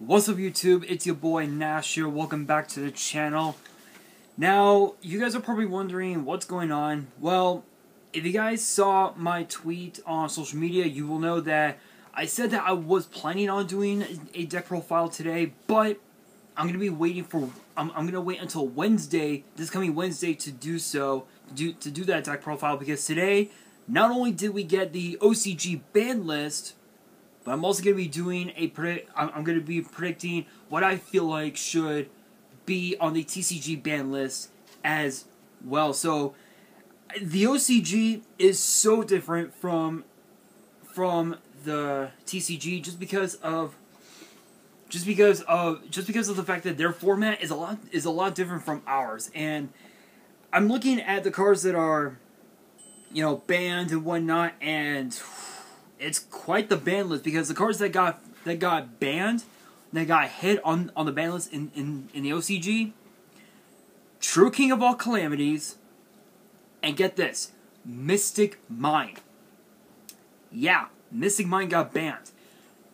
What's up YouTube? It's your boy Nash here. Welcome back to the channel. Now, you guys are probably wondering what's going on. Well, if you guys saw my tweet on social media, you will know that I said that I was planning on doing a deck profile today, but I'm going to be waiting for I'm, I'm going to wait until Wednesday, this coming Wednesday to do so, do, to do that deck profile because today not only did we get the OCG ban list, but I'm also going to be doing a predict. I'm, I'm going to be predicting what I feel like should be on the TCG ban list as well. So the OCG is so different from from the TCG just because of just because of just because of the fact that their format is a lot is a lot different from ours and I'm looking at the cards that are you know banned and whatnot and it's quite the ban list because the cards that got that got banned, that got hit on on the ban list in in, in the OCG, True King of all calamities, and get this, Mystic Mine. Yeah, Mystic Mine got banned.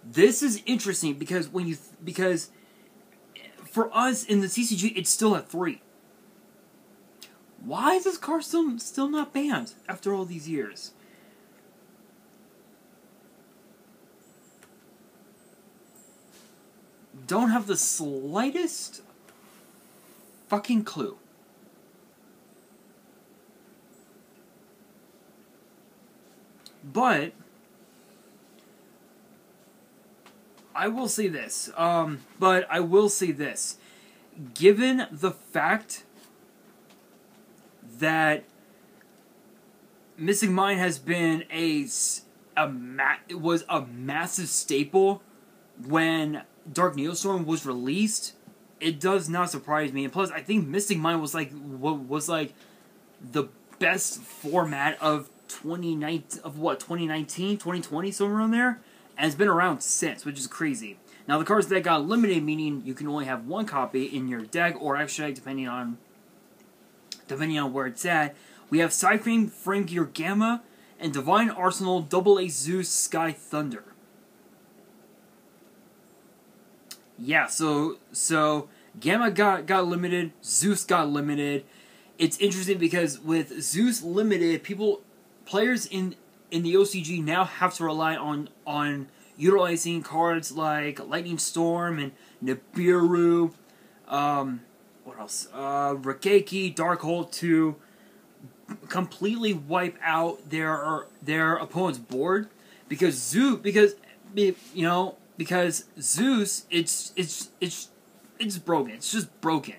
This is interesting because when you because for us in the TCG, it's still at three. Why is this card still still not banned after all these years? Don't have the slightest fucking clue. But I will say this. Um, but I will say this. Given the fact that Mystic Mine has been a, a ma- it was a massive staple when Dark Neostorm was released, it does not surprise me. And plus, I think Mystic Mine was like what was like the best format of 2019 of what 2019, 2020 somewhere around there, and it's been around since, which is crazy. Now the cards that got limited, meaning you can only have one copy in your deck, or extra deck depending on depending on where it's at. We have Cyclone Frame Gear Gamma and Divine Arsenal Double A Zeus Sky Thunder. Yeah, so so Gamma got got limited, Zeus got limited. It's interesting because with Zeus limited, people players in in the OCG now have to rely on on utilizing cards like Lightning Storm and Nibiru, um, what else? Uh, Raigeki, Dark Hole to completely wipe out their their opponent's board because Zeus because you know because Zeus, it's it's it's it's broken. It's just broken.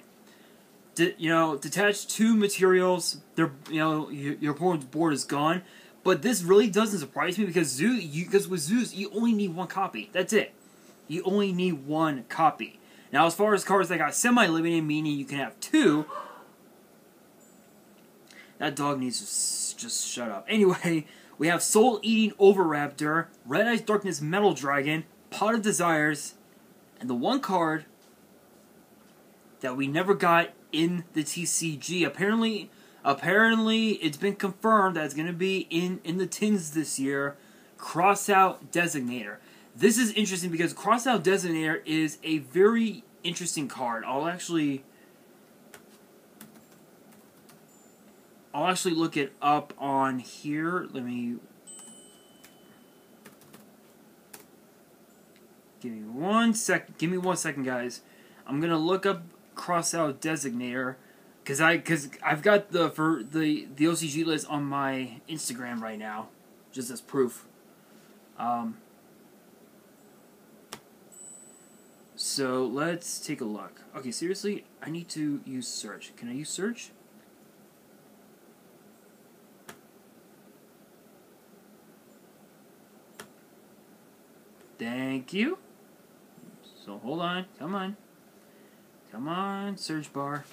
De, you know, detach two materials. They're you know your, your opponent's board is gone. But this really doesn't surprise me because Zeus, because with Zeus, you only need one copy. That's it. You only need one copy. Now, as far as cards that got semi-limited, meaning you can have two, that dog needs to just shut up. Anyway, we have Soul Eating Oviraptor, Red Eyes Darkness Metal Dragon, Pot of Desires, and the one card that we never got in the TCG. Apparently, apparently it's been confirmed that it's going to be in in the tins this year. Crossout Designator. This is interesting because Crossout Designator is a very interesting card. I'll actually I'll actually look it up on here. Let me Give me one sec. Give me one second, guys. I'm gonna look up crossout designator because I because I've got the for the the OCG list on my Instagram right now, just as proof. Um. So let's take a look. Okay, seriously, I need to use search. Can I use search? Thank you. So hold on. Come on. Come on, search bar.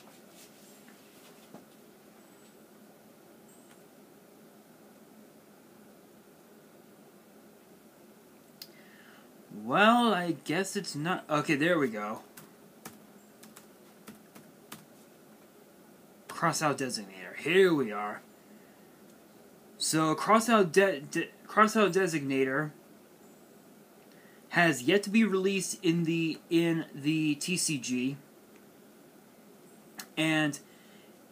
Well, I guess it's not. Okay, there we go. Crossout designator. Here we are. So crossout de, de crossout designator has yet to be released in the in the TCG, and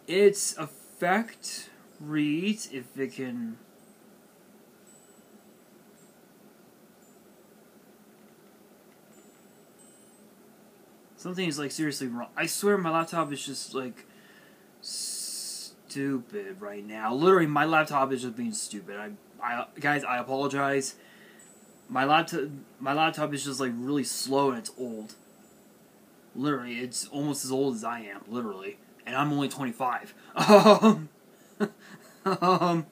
its effect reads if it can. Something is like seriously wrong. I swear my laptop is just like stupid right now. Literally, my laptop is just being stupid. I, I guys, I apologize. My laptop, my laptop is just like really slow and it's old. Literally, it's almost as old as I am. Literally, and I'm only 25. Um, um.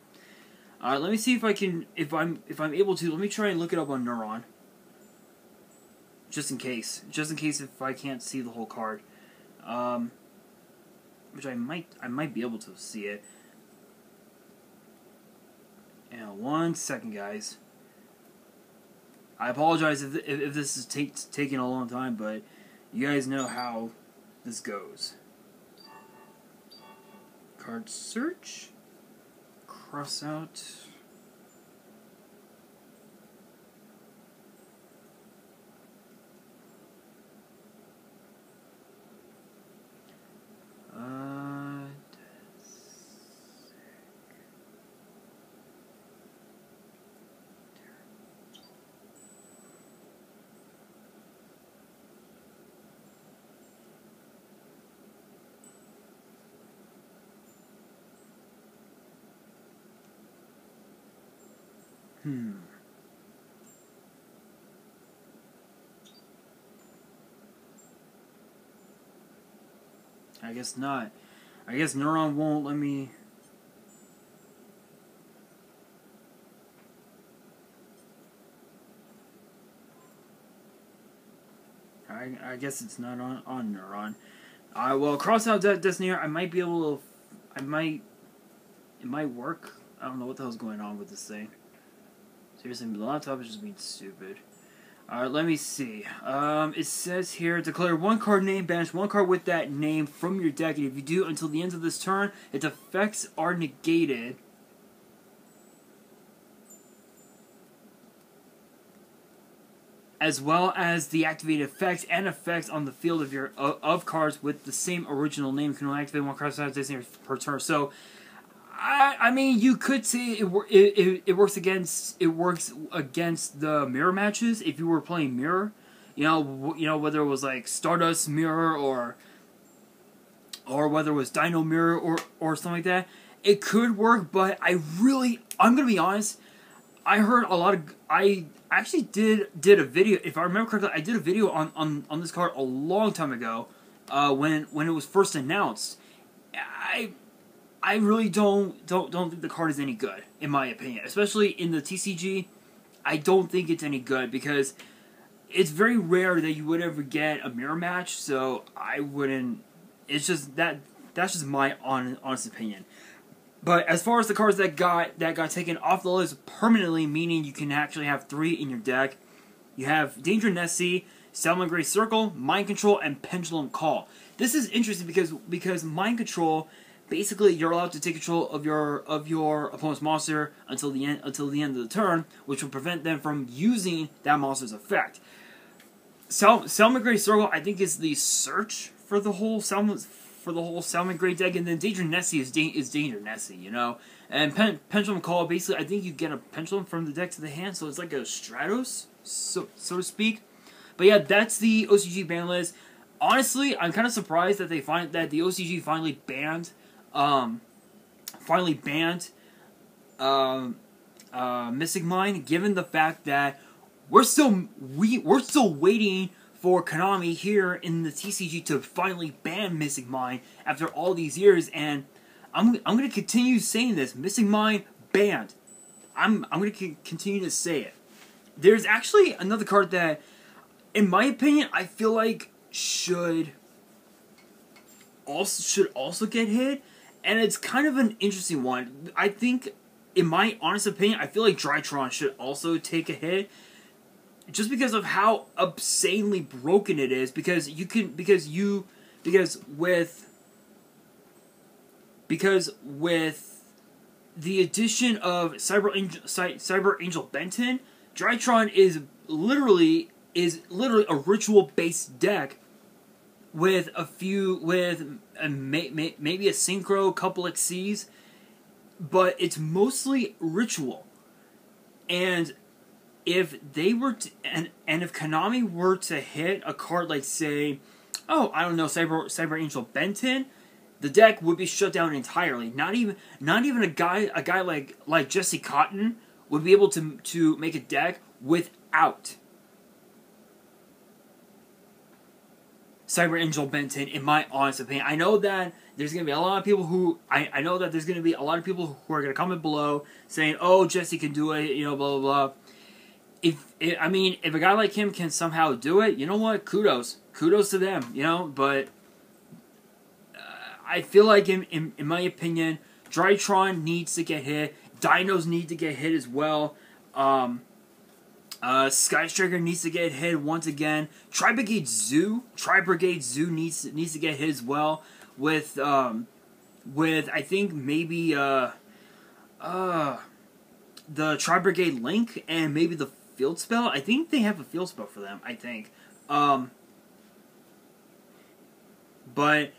All right, let me see if I can, if I'm, if I'm able to. Let me try and look it up on Neuron just in case, just in case if I can't see the whole card, um, which I might, I might be able to see it. And one second, guys. I apologize if, if, this is take, taking a long time, but you guys know how this goes. Card search, cross out. Hmm. I guess not. I guess Neuron won't let me... I, I guess it's not on, on Neuron. I will cross out De Destiny, I might be able to... I might... It might work. I don't know what the hell's going on with this thing. Seriously, the laptop is just being stupid. Alright, let me see. Um, it says here, declare one card name, banish one card with that name from your deck, and if you do until the end of this turn, its effects are negated. As well as the activated effects and effects on the field of your of, cards with the same original name. You can only activate one card per turn. So, I, I mean, you could say it, it, it works against it works against the mirror matches if you were playing mirror, you know, you know whether it was like Stardust mirror or or whether it was Dino mirror or or something like that. It could work, but I really, I'm gonna be honest. I heard a lot of I actually did did a video if I remember correctly. I did a video on on on this card a long time ago, uh, when when it was first announced. I I really don't don't don't think the card is any good in my opinion, especially in the TCG. I don't think it's any good because it's very rare that you would ever get a mirror match. So I wouldn't. It's just that that's just my honest, honest opinion. But as far as the cards that got that got taken off the list permanently, meaning you can actually have three in your deck, you have Danger Nessie, Salamangreat Circle, Mind Control, and Pendulum Call. This is interesting because because Mind Control basically you're allowed to take control of your of your opponent's monster until the end until the end of the turn, which will prevent them from using that monster's effect. Sal Salamangreat Circle, I think, is the search for the whole Sal for the whole Salamangreat deck, and then Danger Nessie is da is Danger Nessie, you know. And Pen Pendulum Call, basically, I think you get a pendulum from the deck to the hand, so it's like a Stratos, so so to speak. But yeah, that's the OCG ban list. Honestly, I'm kind of surprised that they find that the OCG finally banned um, finally banned um, uh, Mystic Mine, given the fact that we're still we we're still waiting for Konami here in the TCG to finally ban Mystic Mine after all these years, and I'm I'm gonna continue saying this: Mystic Mine banned. I'm I'm gonna continue to say it. There's actually another card that, in my opinion, I feel like should also should also get hit, and it's kind of an interesting one. I think, in my honest opinion, I feel like Drytron should also take a hit, just because of how obscenely broken it is. Because you can, because you, because with, because with the addition of Cyber Angel, Cyber Angel Benten, Drytron is literally is literally a ritual based deck with a few with a, may, may, maybe a synchro, couple of Xyzs, but it's mostly ritual. And if they were to, and and if Konami were to hit a card like say, oh I don't know Cyber Cyber Angel Benten, the deck would be shut down entirely. Not even not even a guy a guy like like Jesse Kotton would be able to to make a deck without Cyber Angel Benten, in my honest opinion. I know that there's going to be a lot of people who, I, I know that there's going to be a lot of people who are going to comment below saying, oh, Jesse can do it, you know, blah, blah, blah. If, I mean, if a guy like him can somehow do it, you know what? Kudos. Kudos to them, you know, but uh, I feel like, in, in, in my opinion, Drytron needs to get hit. Dinos need to get hit as well. Um, uh, Sky Striker needs to get hit once again. Tri Brigade Zoo, Tri Brigade Zoo needs needs to get hit as well. With um, with I think maybe uh, uh, the Tri Brigade Link and maybe the Field Spell. I think they have a Field Spell for them. I think. Um, but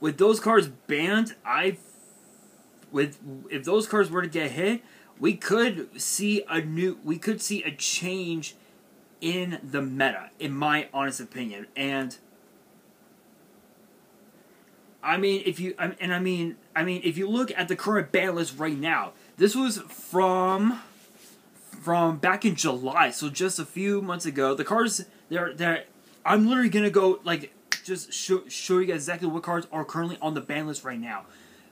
with those cards banned, I with if those cards were to get hit, we could see a new we could see a change in the meta in my honest opinion. And I mean if you and I mean I mean if you look at the current ban list right now this was from from back in July. So just a few months ago the cards they're they're I'm literally gonna go like just show, show you guys exactly what cards are currently on the ban list right now.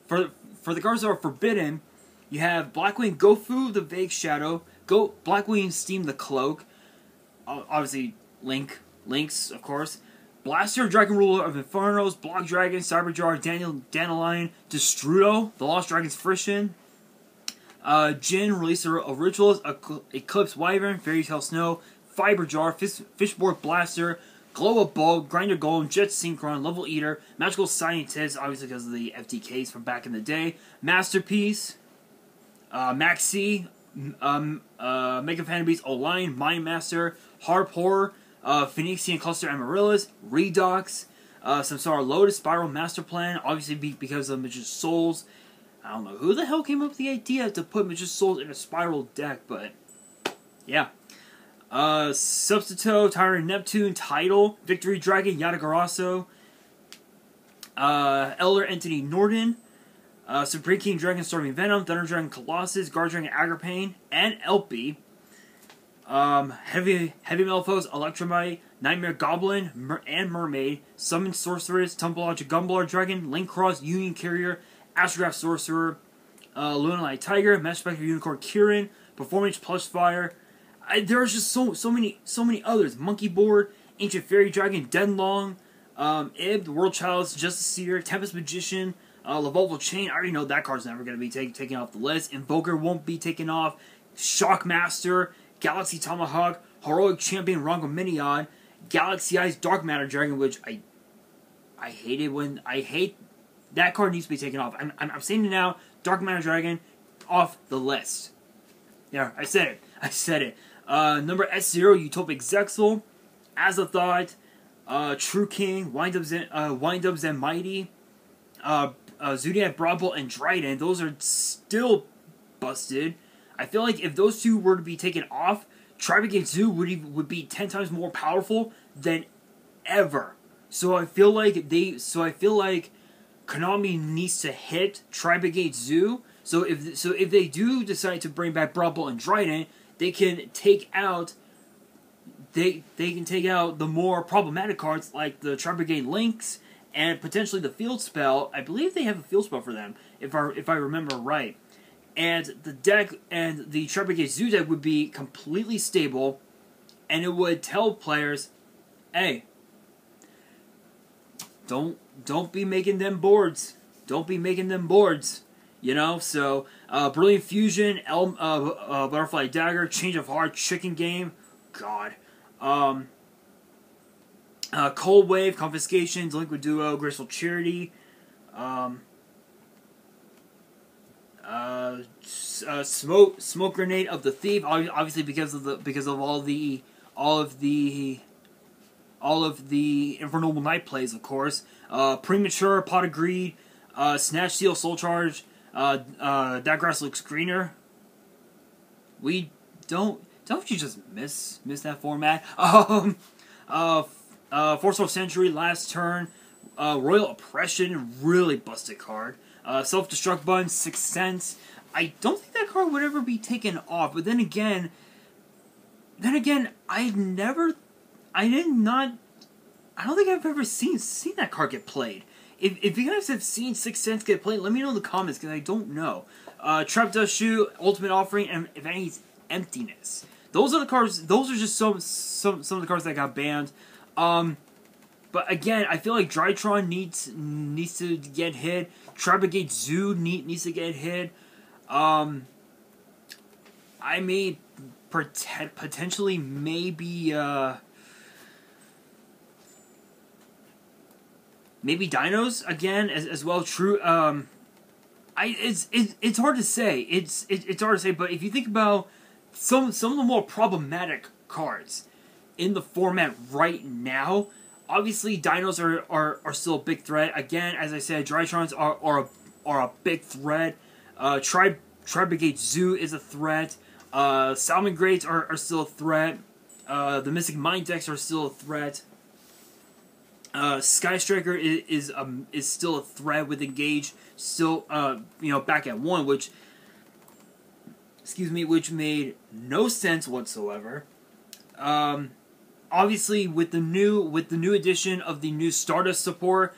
For for the cards that are forbidden you have Blackwing Gofu, the Vague Shadow, Go Blackwing Steam, the Cloak, obviously Link, Links, of course. Blaster, Dragon Ruler of Infernos, Block Dragon, Cyberjar, Daniel, Dandelion, Destrudo, the Lost Dragon's Frisson, uh, Djinn, Releaser of Rituals, Eclipse Wyvern, Fairy Tale Snow, Fiber Jar, Fish, Fishborg Blaster, Glow Up Bulb, Grinder Golem, Jet Synchron, Level Eater, Magical Scientist, obviously because of the FTKs from back in the day, Masterpiece, uh, Maxi, um, uh, Mega Fanabeats, Online, Mind Master, Harp Horror, uh, Phoenixian Cluster Amaryllis, Redox, uh, Samsara Lotus, Spiral Master Plan, obviously be, because of Magician's Souls. I don't know who the hell came up with the idea to put Magician's Souls in a Spiral deck, but yeah. Uh, Substituto, Tyrant Neptune, Title, Victory Dragon, Yatagarasu, uh, Elder Entity Norden, uh, Supreme King Dragon Storming Venom, Thunder Dragon Colossus, Guard Dragon Agripane, and Elpie. Um, Heavy Heavy Melphos, Electrumite, Knightmare Goblin, Mer and Mermaid, Summon Sorceress, Tumbleology Gumblar Dragon, Link Cross, Union Carrier, Astrograph Sorcerer, uh, Lunalight Tiger, Mesh Spectre Unicorn Kirin, Performance Plus Fire. I, there's just so so many so many others. Monkey Board, Ancient Fairy Dragon, Denlong, um, Ib, the World Child's Justice Seer, Tempest Magician, uh, Chain, I already know that card's never going to be take, taken off the list. Invoker won't be taken off. Shockmaster, Galaxy Tomahawk, Heroic Champion Rhongomyniad, Galaxy Eyes Dark Matter Dragon, which I I hated when I hate that card needs to be taken off. I'm, I'm, I'm saying it now. Dark Matter Dragon off the list. Yeah, I said it. I said it. Uh, number S0, Utopic Zexal, Azathoth, uh, True King, Wind Up Zen, uh, Wind Zen Mighty, uh, uh, Zoodiac Broadbull and Drident, those are still busted. I feel like if those two were to be taken off, Tri-Brigade Zoo would would be ten times more powerful than ever. So I feel like they. So I feel like Konami needs to hit Tri-Brigade Zoo. So if so, if they do decide to bring back Broadbull and Drident, they can take out. They they can take out the more problematic cards like the Tri-Brigade Links and potentially the field spell. I believe they have a field spell for them, if I if I remember right. And the deck and the Tri-Brigade Zoo deck would be completely stable, and it would tell players, "Hey, don't don't be making them boards. Don't be making them boards." You know, so uh, Brilliant Fusion, El, uh, uh, Butterfly Dagger, Change of Heart, Chicken Game, God. Um, uh, Cold Wave, Confiscation, Delinquent Duo, Graceful Charity, um, uh, uh, Smoke Smoke Grenade of the Thief, obviously because of the because of all the all of the all of the Infernal night plays, of course. Uh, Premature, Pot of Greed, uh, Snatch Steal, Soul Charge, uh, uh, That Grass Looks Greener. We don't don't you just miss miss that format? Um, uh, uh, Forceful Sentry, Last Turn, uh, Royal Oppression, really busted card. Uh, Self Destruct Button, Sixth Sense. I don't think that card would ever be taken off, but then again, then again, I never, I did not, I don't think I've ever seen seen that card get played. If, if you guys have seen Sixth Sense get played, let me know in the comments because I don't know. Uh, Trap Dustshoot, Ultimate Offering, and if any, Emptiness. Those are the cards. Those are just some some some of the cards that got banned. Um, but again, I feel like Drytron needs needs to get hit. Tri-Brigade Zoo need, needs to get hit. Um, I may potentially maybe uh, maybe Dinos again as, as well. True. Um, I it's it, it's hard to say. It's it, it's hard to say. But if you think about some some of the more problematic cards in the format right now. Obviously, dinos are, are, are still a big threat. Again, as I said, Drytrons are, are, a, are a big threat. Uh, Tri, Tri-Brigade Zoo is a threat. Uh, Salamangreats are, are still a threat. Uh, the Mystic Mine decks are still a threat. Uh, Sky Striker is is, um, is still a threat with Engage, still uh, you know back at one, which excuse me, which made no sense whatsoever. Um, obviously, with the new with the new addition of the new Stardust support,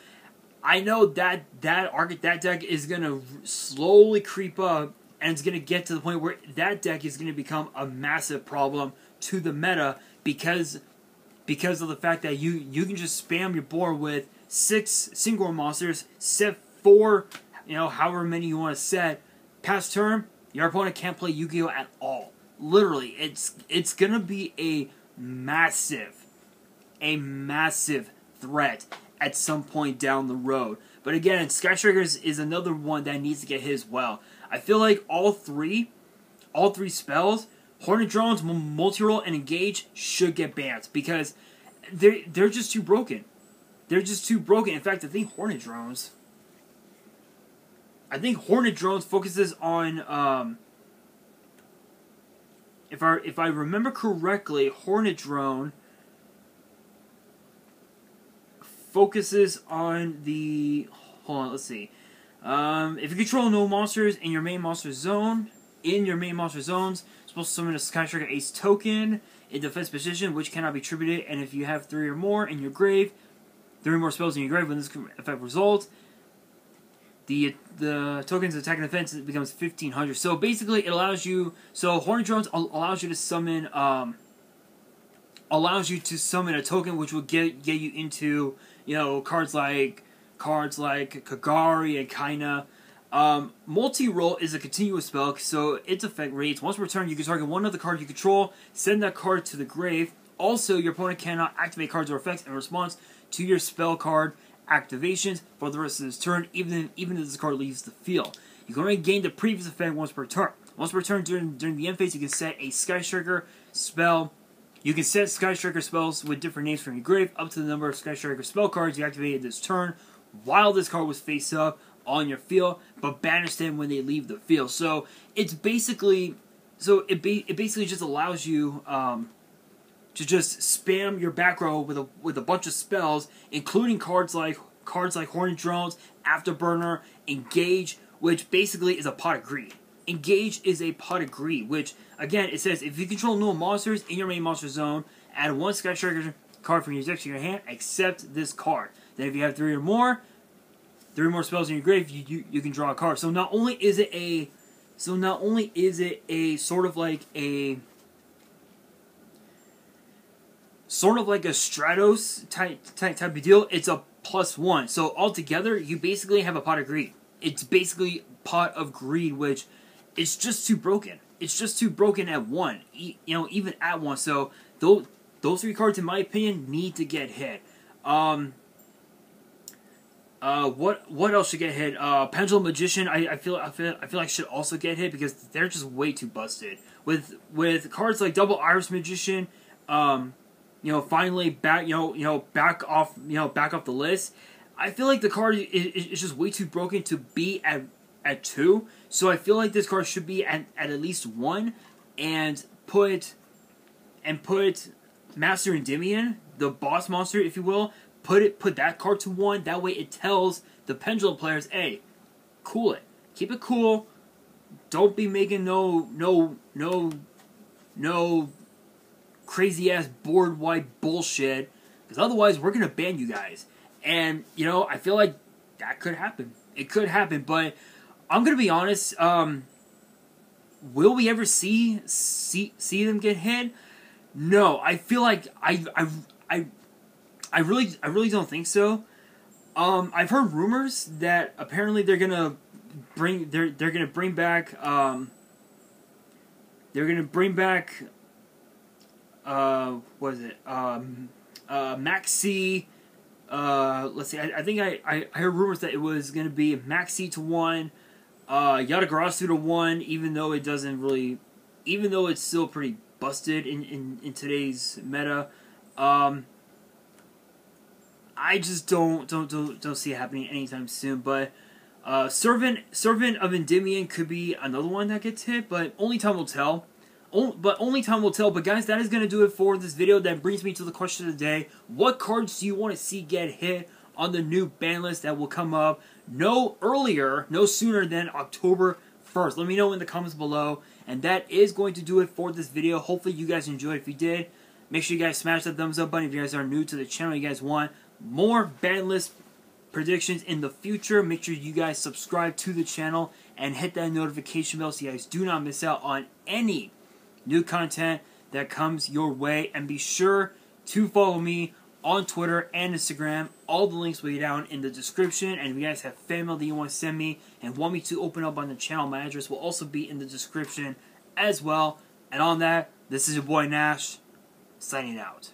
I know that that arc that deck is gonna slowly creep up, and it's gonna get to the point where that deck is gonna become a massive problem to the meta because because of the fact that you you can just spam your board with six single monsters, set four, you know, however many you want to set. Past turn, your opponent can't play Yu-Gi-Oh at all. Literally, it's it's gonna be a massive, a massive threat at some point down the road. But again, Sky Strikers is another one that needs to get hit as well. I feel like all three, all three spells, Hornet Drones, Multi-Roll, and Engage should get banned because they're they're just too broken. They're just too broken. In fact, I think Hornet Drones I think Hornet Drones focuses on um, if I if I remember correctly, Hornet Drone focuses on the hold on, let's see. Um, if you control no monsters in your main monster zone, in your main monster zones, supposed to summon a Sky Striker Ace token in defense position, which cannot be tributed, and if you have three or more in your grave, three more spells in your grave when this effect results, the the token's attack and defense becomes 1500. So basically, it allows you. So Hornet Drones allows you to summon. Um, allows you to summon a token which will get get you into you know cards like cards like Kagari and Kaina. Um, multi-roll is a continuous spell, so its effect rates once per turn. You can target one of the cards you control, send that card to the grave. Also, your opponent cannot activate cards or effects in response to your spell card activations for the rest of this turn, even, even if this card leaves the field. You can only gain the previous effect once per turn. Once per turn during, during the end phase, you can set a Sky Striker spell. You can set Sky Striker spells with different names from your grave up to the number of Sky Striker spell cards you activated this turn while this card was face up on your field, but banish them when they leave the field. So it's basically, so it, ba it basically just allows you um, to just spam your back row with a with a bunch of spells, including cards like cards like Hornet Drones, Afterburner, Engage, which basically is a pot of greed. Engage is a pot of greed, which again it says if you control no monsters in your main monster zone, add one Sky Striker card from your deck to your hand, except this card. Then if you have three or more, three more spells in your grave, you, you, you can draw a card. So not only is it a so not only is it a sort of like a sort of like a Stratos type, type, type of deal. It's a plus one. So altogether, you basically have a pot of greed. It's basically pot of greed, which is just too broken. It's just too broken at one. you know, even at one. So those those three cards, in my opinion, need to get hit. Um, uh, what what else should get hit? Uh, Pendulum Magician. I, I feel I feel I feel like should also get hit because they're just way too busted. With with cards like Double Iris Magician um, you know, finally back, you know, you know, back off, you know, back off the list. I feel like the card is, is just way too broken to be at at two. So I feel like this card should be at, at at least one, and put and put Master Endymion, the boss monster, if you will, put it put that card to one. That way, it tells the Pendulum players, "Hey, cool it, keep it cool. Don't be making no no no no crazy ass board wide bullshit, because otherwise, we're gonna ban you guys." And you know, I feel like that could happen. It could happen, but I'm gonna be honest. Um, will we ever see see see them get hit? No, I feel like I I I I really I really don't think so. Um, I've heard rumors that apparently they're gonna bring they're they're gonna bring back um they're gonna bring back uh what is it um uh Maxi uh let's see I, I think I, I heard rumors that it was gonna be Maxi to one uh to one even though it doesn't really even though it's still pretty busted in, in, in today's meta. Um, I just don't don't don't don't see it happening anytime soon. But uh, servant servant of Endymion could be another one that gets hit, but only time will tell. But only time will tell. But guys, that is gonna do it for this video. That brings me to the question of the day: What cards do you want to see get hit on the new ban list that will come up no earlier, no sooner than October first? Let me know in the comments below. And that is going to do it for this video. Hopefully you guys enjoyed. If you did, make sure you guys smash that thumbs up button. If you guys are new to the channel, you guys want more ban list predictions in the future, make sure you guys subscribe to the channel and hit that notification bell so you guys do not miss out on any new content that comes your way. And be sure to follow me on Twitter and Instagram. All the links will be down in the description. And if you guys have fan mail that you want to send me and want me to open up on the channel, my address will also be in the description as well. And on that, this is your boy Nash, signing out.